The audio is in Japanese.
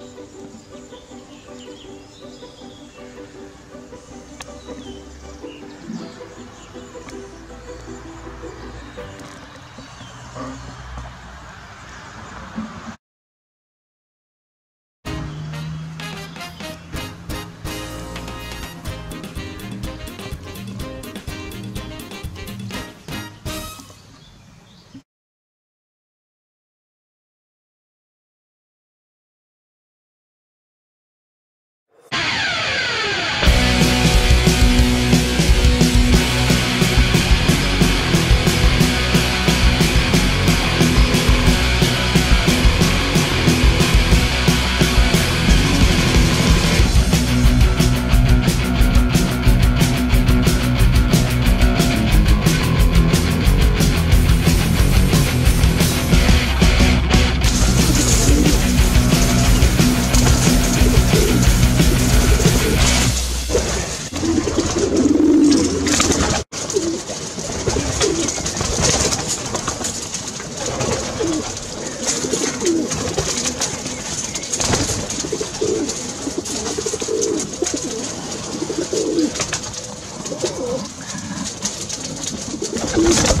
you うん。